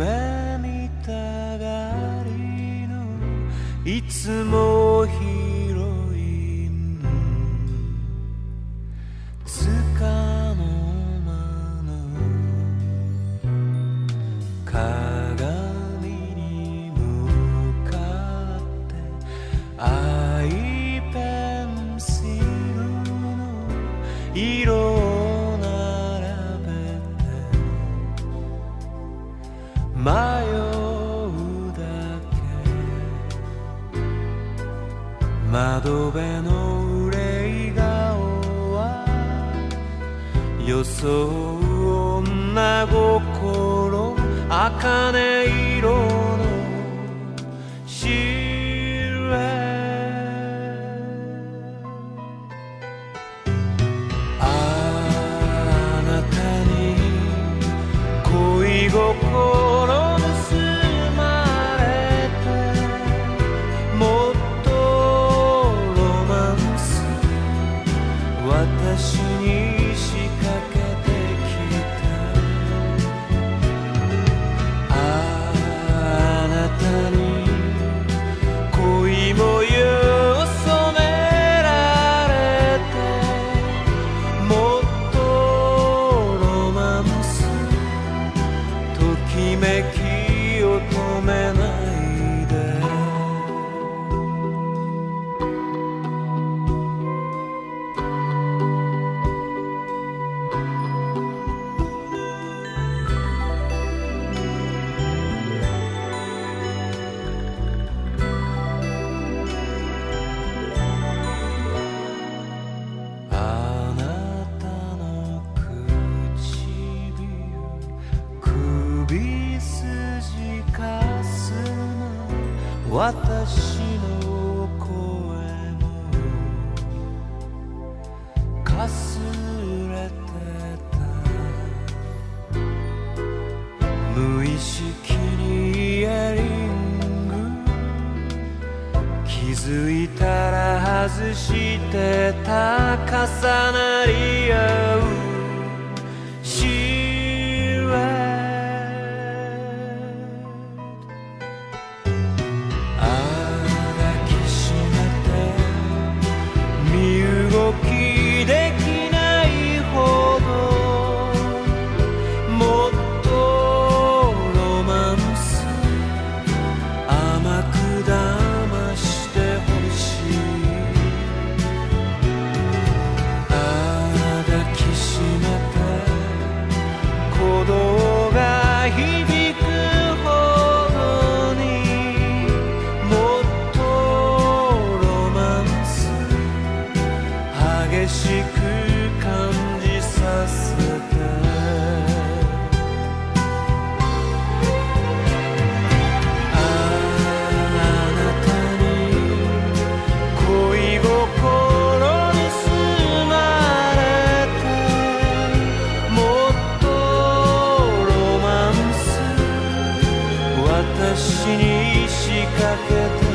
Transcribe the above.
夢見たがりのいつも日窓辺の憂い顔は装う女心茜い私の声もかすれてた無意識にイヤリング気づいたら外してた重なり合う私に仕掛けて